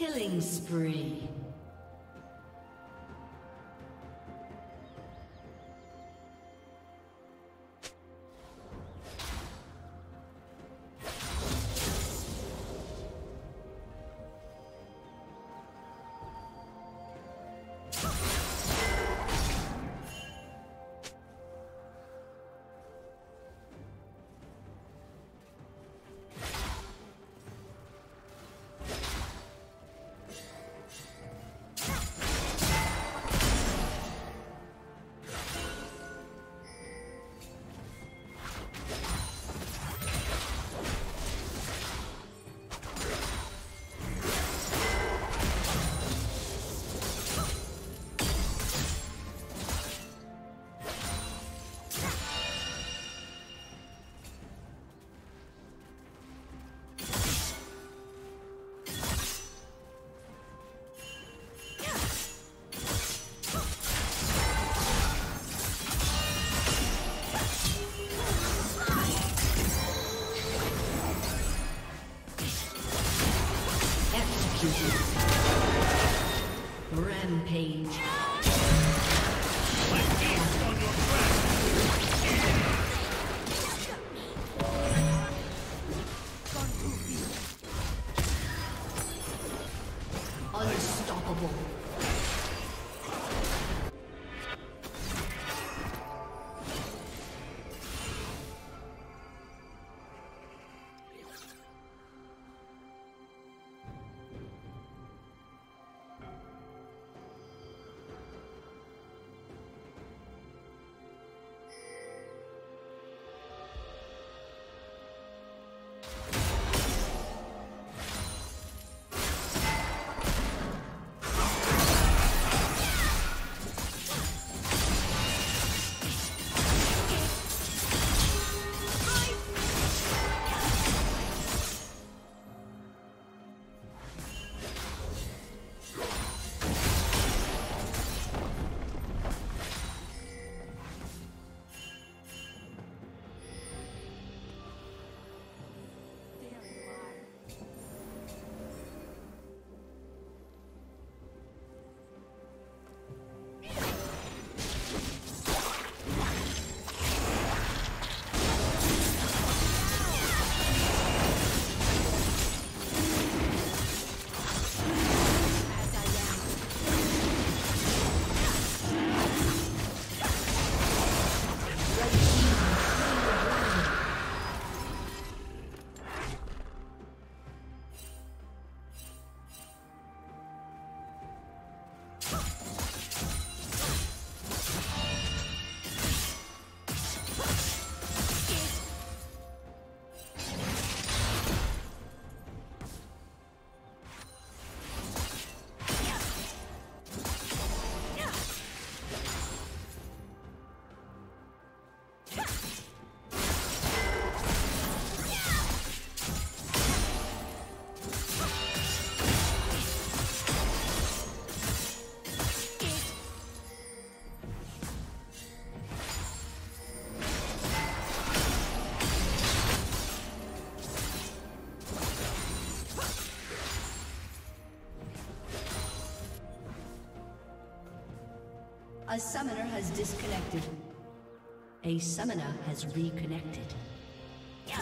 Killing spree. A summoner has disconnected. A summoner has reconnected. Yeah.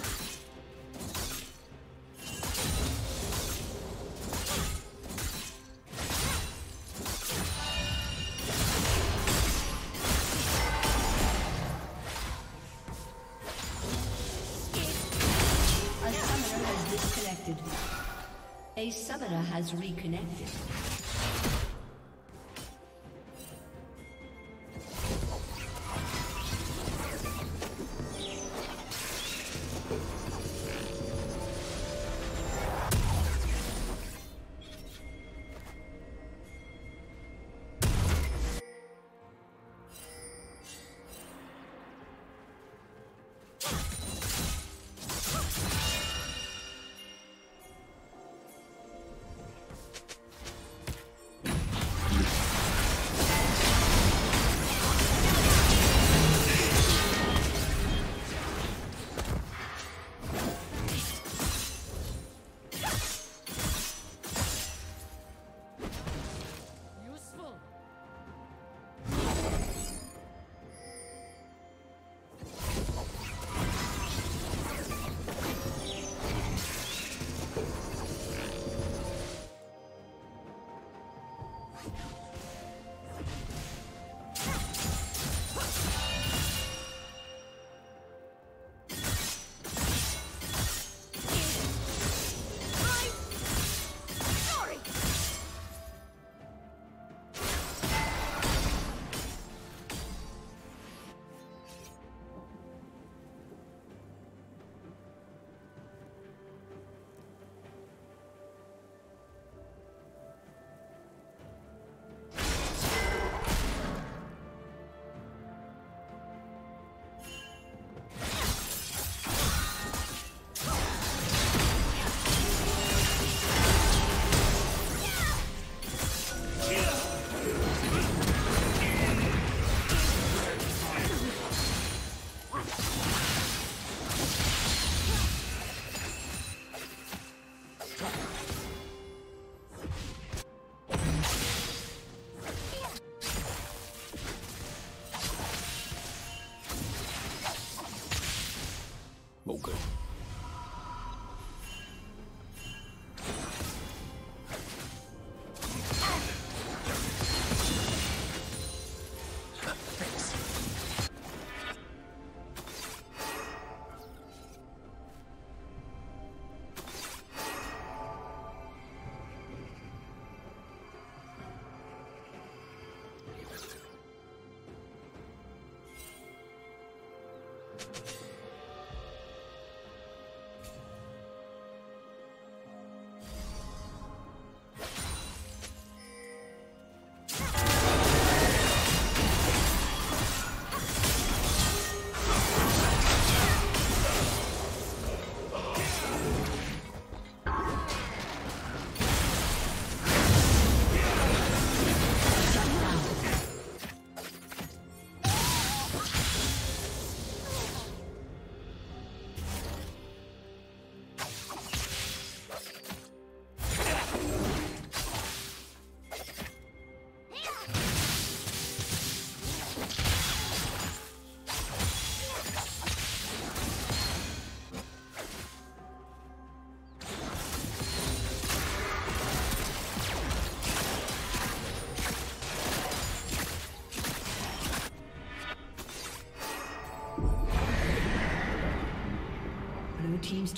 Okay.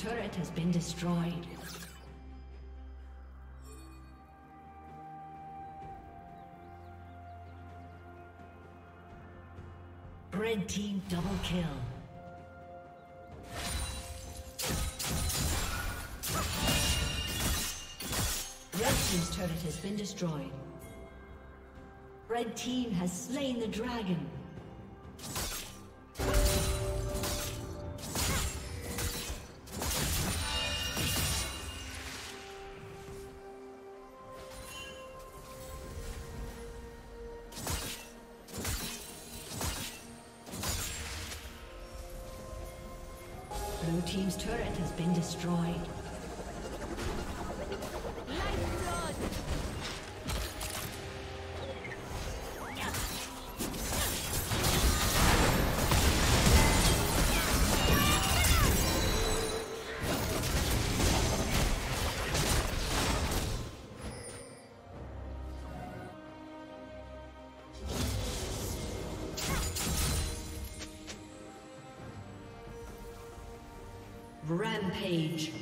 Turret has been destroyed. Red team double kill. Red team's turret has been destroyed. Red team has slain the dragon. Rampage.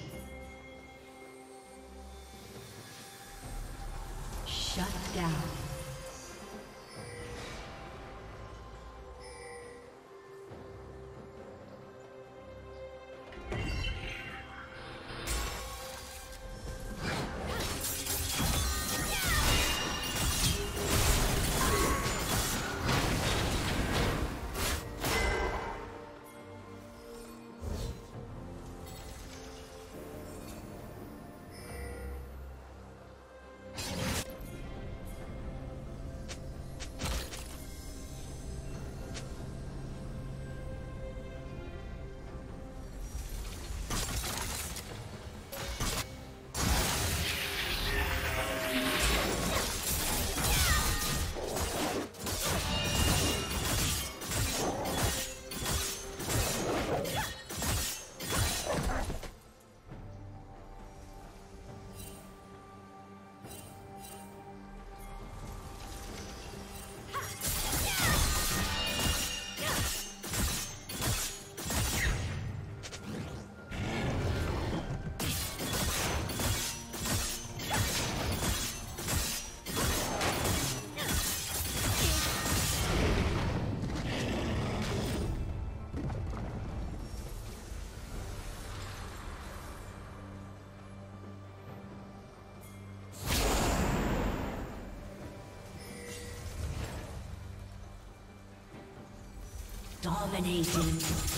Dominating.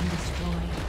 destroyed.